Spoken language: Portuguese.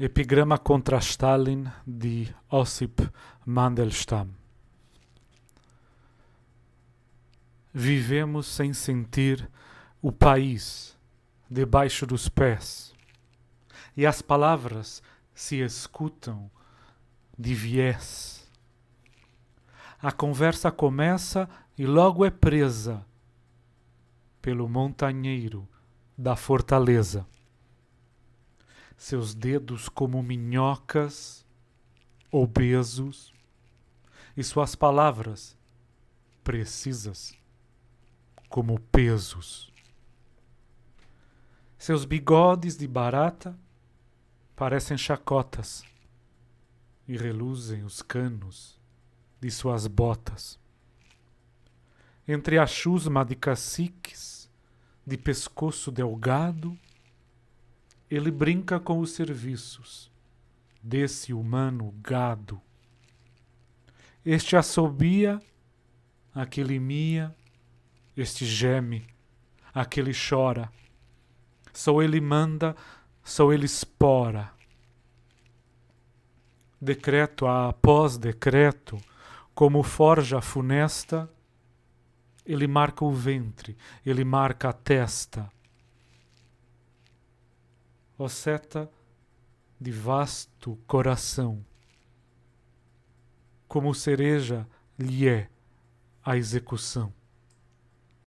Epigrama contra Stalin de Ossip Mandelstam. Vivemos sem sentir o país debaixo dos pés, e as palavras se escutam de viés. A conversa começa e logo é presa pelo montanheiro da fortaleza seus dedos como minhocas, obesos, e suas palavras precisas como pesos. Seus bigodes de barata parecem chacotas e reluzem os canos de suas botas. Entre a chusma de caciques, de pescoço delgado, ele brinca com os serviços desse humano gado. Este assobia, aquele mia, este geme, aquele chora. Só ele manda, só ele espora. Decreto após decreto, como forja funesta, ele marca o ventre, ele marca a testa ó seta de vasto coração. Como cereja lhe é a execução.